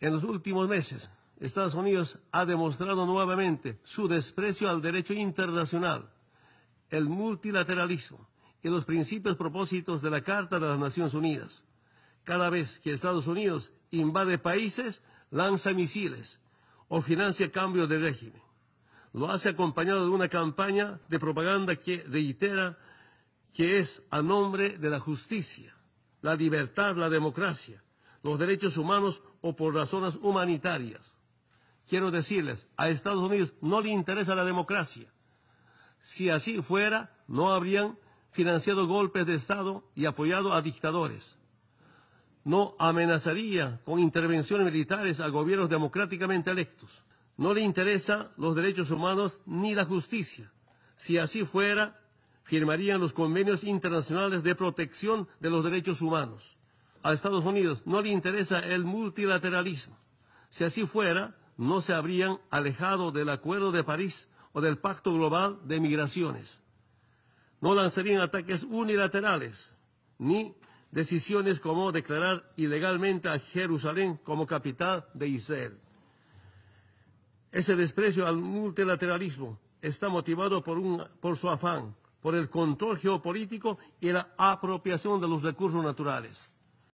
En los últimos meses, Estados Unidos ha demostrado nuevamente su desprecio al derecho internacional, el multilateralismo y los principios propósitos de la Carta de las Naciones Unidas. Cada vez que Estados Unidos invade países, lanza misiles o financia cambios de régimen. Lo hace acompañado de una campaña de propaganda que reitera que es a nombre de la justicia, la libertad, la democracia, los derechos humanos o por razones humanitarias. Quiero decirles, a Estados Unidos no le interesa la democracia. Si así fuera, no habrían financiado golpes de Estado y apoyado a dictadores. No amenazaría con intervenciones militares a gobiernos democráticamente electos. No le interesan los derechos humanos ni la justicia. Si así fuera, firmarían los convenios internacionales de protección de los derechos humanos. A Estados Unidos no le interesa el multilateralismo. Si así fuera, no se habrían alejado del Acuerdo de París o del Pacto Global de Migraciones. No lanzarían ataques unilaterales, ni decisiones como declarar ilegalmente a Jerusalén como capital de Israel. Ese desprecio al multilateralismo está motivado por, un, por su afán, por el control geopolítico y la apropiación de los recursos naturales.